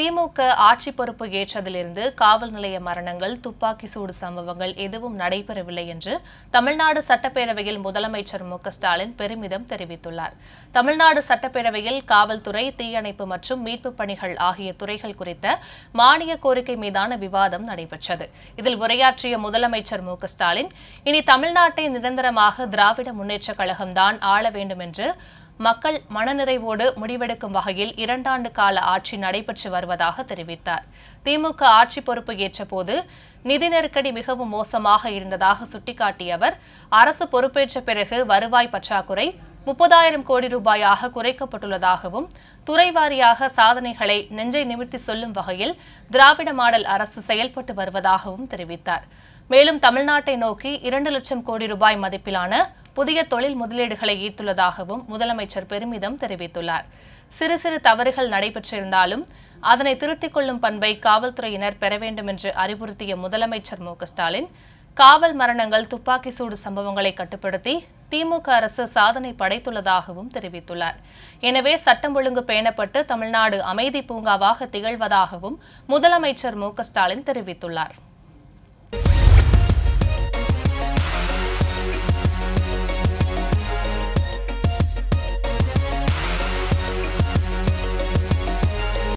திமுக ஆட்சி பொறுப்பு ஏற்றதிலிருந்து காவல் நிலைய மரணங்கள் துப்பாக்கி சூடு சம்பவங்கள் எதுவும் நடைபெறவில்லை என்று தமிழ்நாடு சட்டப்பேரவையில் முதலமைச்சர் மு ஸ்டாலின் பெருமிதம் தெரிவித்துள்ளார். தமிழ்நாடு சட்டப்பேரவையில் காவல்துறை தீயணைப்பு மற்றும் மீட்புப் பணிகள் ஆகிய துறைகள் குறித்த மானிய கோரிக்கை மீதான விவாதம் நடைபெற்றது. இதில் உரையாற்றிய முதலமைச்சர் மு ஸ்டாலின் இனி தமிழ்நாட்டை நிரந்தரமாக திராவிட முன்னேற்றக் கழகம்தான் ஆள வேண்டும் என்று மக்கள் மனநிறைவோடு முடிவெடுக்கும் வகையில் இரண்டாண்டு கால ஆட்சி நடைபெற்று வருவதாக தெரிவித்தார். திமுக ஆட்சி பொறுப்பு ஏற்றபோது நிதி நெருக்கடி மிகவும் மோசமாக இருந்ததாக சுட்டிக்காட்டிய அவர் அரசு பொறுப்பேற்ற பிறகு வருவாய் பற்றாக்குறை முப்பதாயிரம் கோடி ரூபாயாக குறைக்கப்பட்டுள்ளதாகவும் துறை வாரியாக சாதனைகளை நெஞ்சை நிமிர்த்தி சொல்லும் வகையில் திராவிட மாடல் அரசு செயல்பட்டு வருவதாகவும் தெரிவித்தார். மேலும் தமிழ்நாட்டை நோக்கி இரண்டு லட்சம் கோடி ரூபாய் மதிப்பிலான புதிய தொழில் முதலீடுகளை ஈர்த்துள்ளதாகவும் முதலமைச்சர் பெருமிதம் தெரிவித்துள்ளார். சிறு சிறு தவறுகள் நடைபெற்றிருந்தாலும் அதனை திருத்திக் கொள்ளும் பண்பை காவல்துறையினர் பெற வேண்டும் என்று அறிவுறுத்திய முதலமைச்சர் மு ஸ்டாலின் காவல் மரணங்கள் துப்பாக்கி சூடு சம்பவங்களை கட்டுப்படுத்தி திமுக அரசு சாதனை படைத்துள்ளதாகவும் தெரிவித்துள்ளார். எனவே சட்டம் ஒழுங்கு பேணப்பட்டு தமிழ்நாடு அமைதி பூங்காவாக திகழ்வதாகவும் முதலமைச்சர் மு ஸ்டாலின் தெரிவித்துள்ளார்.